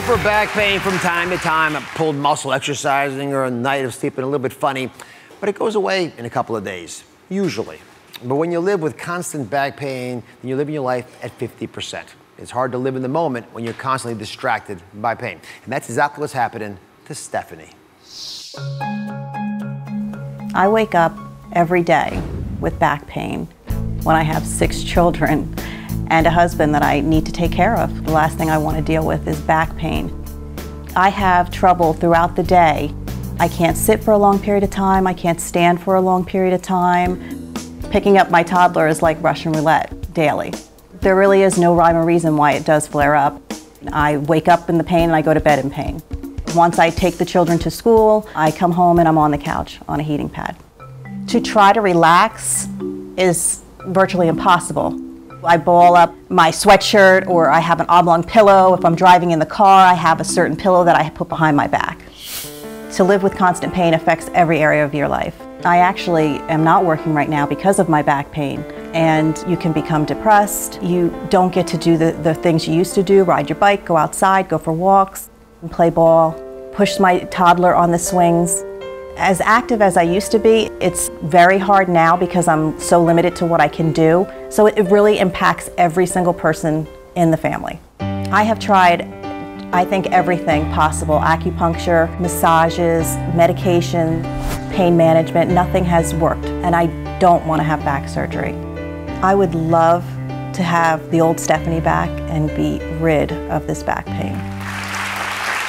suffer back pain from time to time, a pulled muscle exercising, or a night of sleeping a little bit funny, but it goes away in a couple of days, usually. But when you live with constant back pain, then you're living your life at 50%. It's hard to live in the moment when you're constantly distracted by pain. And that's exactly what's happening to Stephanie. I wake up every day with back pain when I have six children and a husband that I need to take care of. The last thing I want to deal with is back pain. I have trouble throughout the day. I can't sit for a long period of time. I can't stand for a long period of time. Picking up my toddler is like Russian roulette daily. There really is no rhyme or reason why it does flare up. I wake up in the pain and I go to bed in pain. Once I take the children to school, I come home and I'm on the couch on a heating pad. To try to relax is virtually impossible. I ball up my sweatshirt or I have an oblong pillow. If I'm driving in the car, I have a certain pillow that I put behind my back. To live with constant pain affects every area of your life. I actually am not working right now because of my back pain. And you can become depressed. You don't get to do the, the things you used to do ride your bike, go outside, go for walks, play ball, push my toddler on the swings. As active as I used to be, it's very hard now because I'm so limited to what I can do. So it really impacts every single person in the family. I have tried, I think, everything possible acupuncture, massages, medication, pain management. Nothing has worked, and I don't want to have back surgery. I would love to have the old Stephanie back and be rid of this back pain.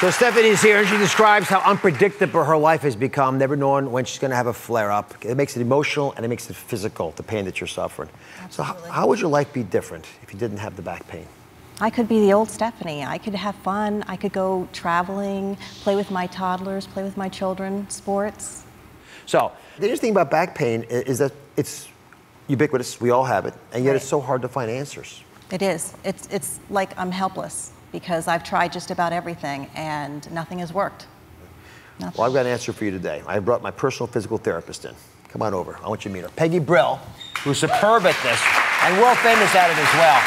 So Stephanie's here, and she describes how unpredictable her life has become, never knowing when she's going to have a flare-up. It makes it emotional and it makes it physical, the pain that you're suffering. Absolutely. So how, how would your life be different if you didn't have the back pain? I could be the old Stephanie. I could have fun. I could go traveling, play with my toddlers, play with my children, sports. So the interesting thing about back pain is that it's ubiquitous. We all have it, and yet right. it's so hard to find answers. It is. It's, it's like I'm helpless because I've tried just about everything and nothing has worked. Nothing. Well, I've got an answer for you today. I brought my personal physical therapist in. Come on over. I want you to meet her. Peggy Brill, who's superb at this and world famous at it as well.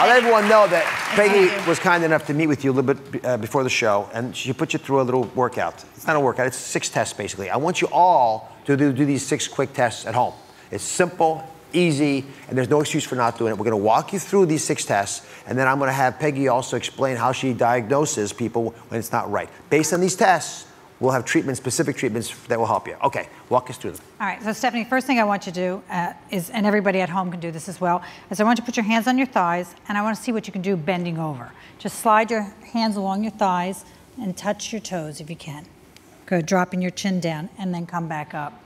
I'll let everyone know that Peggy was kind enough to meet with you a little bit uh, before the show, and she put you through a little workout. It's not a workout, it's six tests basically. I want you all to do, do these six quick tests at home. It's simple, easy, and there's no excuse for not doing it. We're going to walk you through these six tests, and then I'm going to have Peggy also explain how she diagnoses people when it's not right. Based on these tests, we'll have treatments, specific treatments that will help you. Okay, walk us through them. All right, so Stephanie, first thing I want you to do uh, is, and everybody at home can do this as well, is I want you to put your hands on your thighs, and I want to see what you can do bending over. Just slide your hands along your thighs and touch your toes if you can. Good, dropping your chin down, and then come back up.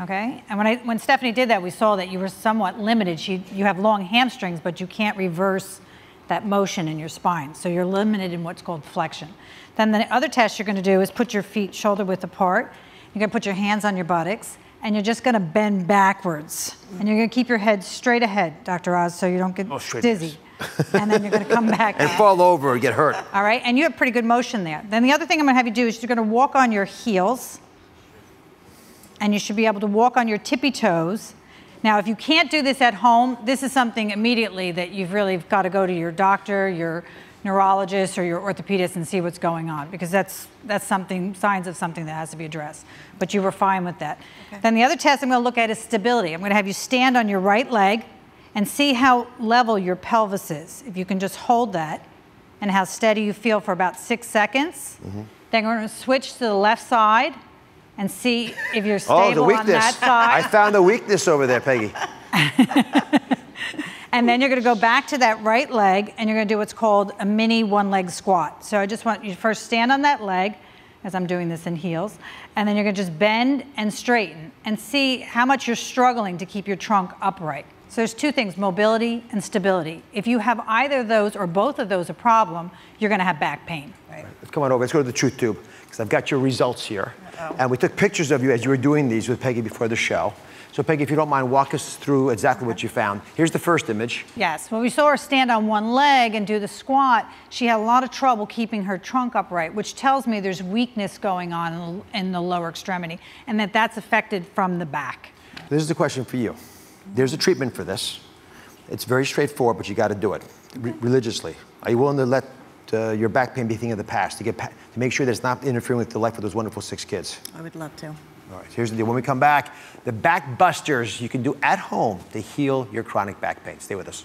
Okay, and when, I, when Stephanie did that, we saw that you were somewhat limited. She, you have long hamstrings, but you can't reverse that motion in your spine. So you're limited in what's called flexion. Then the other test you're gonna do is put your feet shoulder width apart. You're gonna put your hands on your buttocks, and you're just gonna bend backwards. And you're gonna keep your head straight ahead, Dr. Oz, so you don't get oh, dizzy. and then you're going to come back and fall over or get hurt. All right, and you have pretty good motion there. Then the other thing I'm going to have you do is you're going to walk on your heels and you should be able to walk on your tippy toes. Now, if you can't do this at home, this is something immediately that you've really got to go to your doctor, your neurologist, or your orthopedist and see what's going on because that's that's something signs of something that has to be addressed. But you were fine with that. Okay. Then the other test I'm going to look at is stability. I'm going to have you stand on your right leg and see how level your pelvis is. If you can just hold that and how steady you feel for about six seconds. Mm -hmm. Then we're going to switch to the left side and see if you're stable oh, the weakness. on that side. I found the weakness over there, Peggy. and then you're going to go back to that right leg and you're going to do what's called a mini one leg squat. So I just want you to first stand on that leg as I'm doing this in heels. And then you're going to just bend and straighten and see how much you're struggling to keep your trunk upright. So there's two things, mobility and stability. If you have either of those or both of those a problem, you're going to have back pain. Right. Let's come on over. Let's go to the truth tube because I've got your results here. And we took pictures of you as you were doing these with Peggy before the show. So Peggy, if you don't mind, walk us through exactly what you found. Here's the first image. Yes, when we saw her stand on one leg and do the squat, she had a lot of trouble keeping her trunk upright, which tells me there's weakness going on in the lower extremity and that that's affected from the back. This is the question for you. There's a treatment for this. It's very straightforward, but you got to do it re religiously. Are you willing to let uh, your back pain be a thing of the past, to, get pa- to make sure that it's not interfering with the life of those wonderful six kids? I would love to. All right, here's the deal. When we come back, the back busters you can do at home to heal your chronic back pain. Stay with us.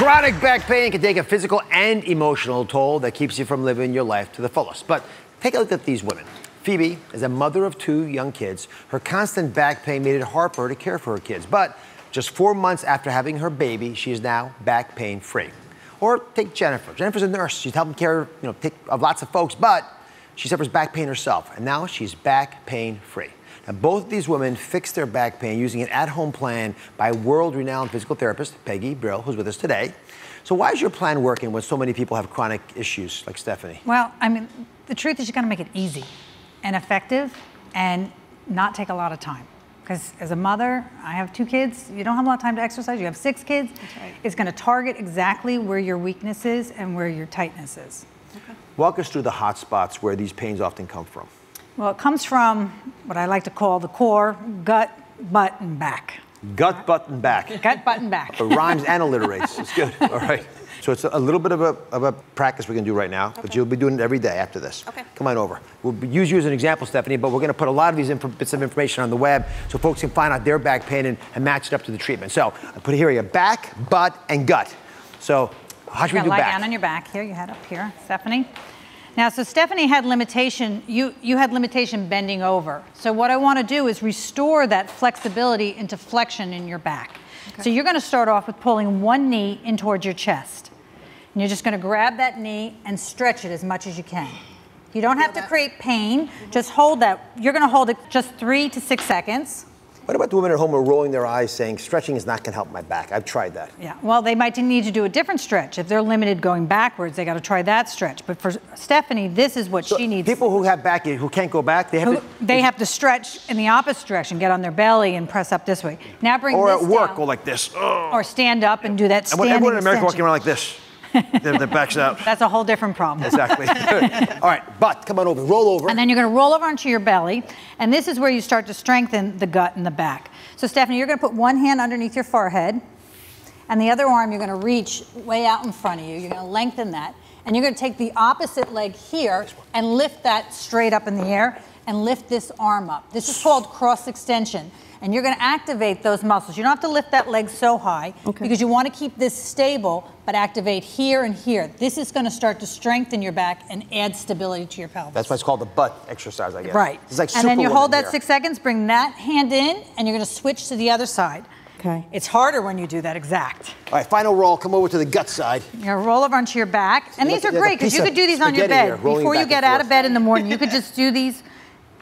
Chronic back pain can take a physical and emotional toll that keeps you from living your life to the fullest. But take a look at these women. Phoebe is a mother of two young kids. Her constant back pain made it hard for her to care for her kids. But just four months after having her baby, she is now back pain free. Or take Jennifer. Jennifer's a nurse. She's helping care, you know, take, of lots of folks, but she suffers back pain herself, and now she's back pain free. Now, both of these women fixed their back pain using an at-home plan by world-renowned physical therapist Peggy Brill, who's with us today. So why is your plan working when so many people have chronic issues like Stephanie? Well, I mean, the truth is you got to make it easy and effective and not take a lot of time. Because as a mother, I have two kids. You don't have a lot of time to exercise. You have six kids. right. It's going to target exactly where your weakness is and where your tightness is. Walk us through the hot spots where these pains often come from. Well, it comes from what I like to call the core, gut, butt, and back. Gut, button back. Gut, button back. It rhymes and alliterates. It's good. All right. So it's a little bit of a, of a practice we can do right now, but you'll be doing it every day after this. Okay. Come on over. We'll use you as an example, Stephanie, but we're going to put a lot of these bits of information on the web so folks can find out their back pain and, and match it up to the treatment. So I put here your back, butt, and gut. So how should we do gonna lie down on your back. Here, you head up here, Stephanie. Now, so Stephanie had limitation, you, you had limitation bending over. So what I wanna do is restore that flexibility into flexion in your back. So you're gonna start off with pulling one knee in towards your chest. And you're just gonna grab that knee and stretch it as much as you can. You don't have to create pain, just hold that. You're gonna hold it just three to six seconds. What about the women at home who are rolling their eyes saying, stretching is not going to help my back? I've tried that. Yeah, well, they might need to do a different stretch. If they're limited going backwards, they got to try that stretch. But for Stephanie, this is what So she needs. people who have back, who can't go back, they have who, to. they have to stretch in the opposite direction, get on their belly and press up this way. Now bring or at work, down, go like this. Oh. or stand up and do that standing everyone in America extension. walking around like this, their, their backs out. That's a whole different problem. Exactly. All right, butt, come on over, roll over. And then you're going to roll over onto your belly, and this is where you start to strengthen the gut and the back. So Stephanie, you're going to put one hand underneath your forehead, and the other arm you're going to reach way out in front of you. You're going to lengthen that, and you're going to take the opposite leg here and lift that straight up in the air, and lift this arm up. This is called cross extension. And you're going to activate those muscles. You don't have to lift that leg so high Okay. because you want to keep this stable, but activate here and here. This is going to start to strengthen your back and add stability to your pelvis. That's why it's called the butt exercise, I guess. Right. It's like and then you hold that here. six seconds, bring that hand in, and you're going to switch to the other side. Okay. It's harder when you do that exact. All right, final roll. Come over to the gut side. You're going to roll over onto your back. And Like- these are great because you could do these on your bed. here, Before you get out of bed in the morning, you could just do these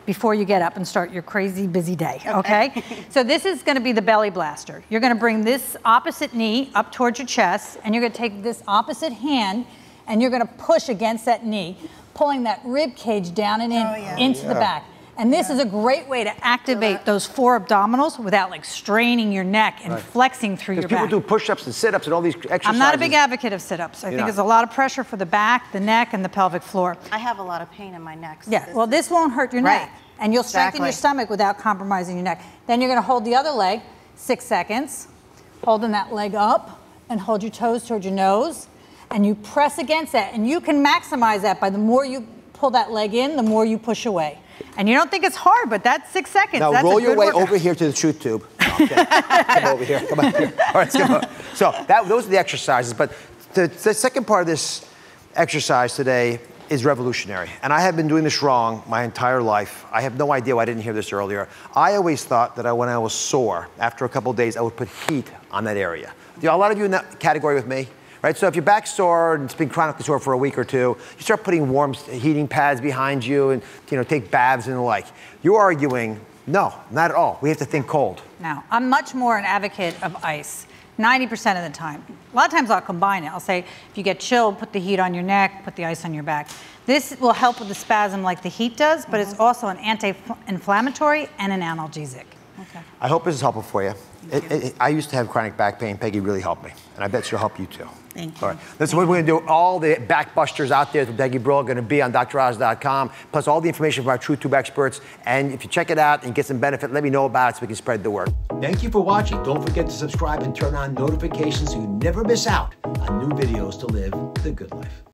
before you get up and start your crazy busy day, okay? so this is going to be the belly blaster. You're going to bring this opposite knee up towards your chest, and you're going to take this opposite hand, and you're going to push against that knee, pulling that rib cage down and in Oh, yeah. into the back. And this is a great way to activate those four abdominals without like straining your neck and flexing through Because your people back. do push-ups and sit-ups and all these exercises. I'm not a big advocate of sit-ups. I You're think not. there's a lot of pressure for the back, the neck, and the pelvic floor. I have a lot of pain in my neck. so Yeah, well, this won't hurt your Right. neck, and you'll strengthen your stomach without compromising your neck. Then you're going to hold the other leg six seconds, holding that leg up, and hold your toes towards your nose, and you press against that, and you can maximize that by the more you pull that leg in, the more you push away. And you don't think it's hard, but that's six seconds. Now that's roll a your way workout. over here to the truth tube. No, come over here. Come on here. All right, let's go. So that, those are the exercises. But the, the second part of this exercise today is revolutionary. And I have been doing this wrong my entire life. I have no idea why I didn't hear this earlier. I always thought that I, when I was sore, after a couple days, I would put heat on that area. Know, a lot of you in that category with me? Right, so if your back's sore and it's been chronically sore for a week or two, you start putting warm heating pads behind you and you know take baths and the like. You're arguing, no, not at all. We have to think cold. Now, I'm much more an advocate of ice, 90% of the time. A lot of times I'll combine it. I'll say, if you get chilled, put the heat on your neck, put the ice on your back. This will help with the spasm like the heat does, but it's uh-huh. also an anti-inflammatory and an analgesic. Okay. I hope this is helpful for you. It, it, I used to have chronic back pain. Peggy really helped me, and I bet she'll help you too. Thank All you. right. This is what we're going to do. All the back busters out there with Peggy Brill are going to be on droz.com, plus all the information from our Truth Tube experts. And if you check it out and get some benefit, let me know about it so we can spread the word. Thank you for watching. Don't forget to subscribe and turn on notifications so you never miss out on new videos to live the good life.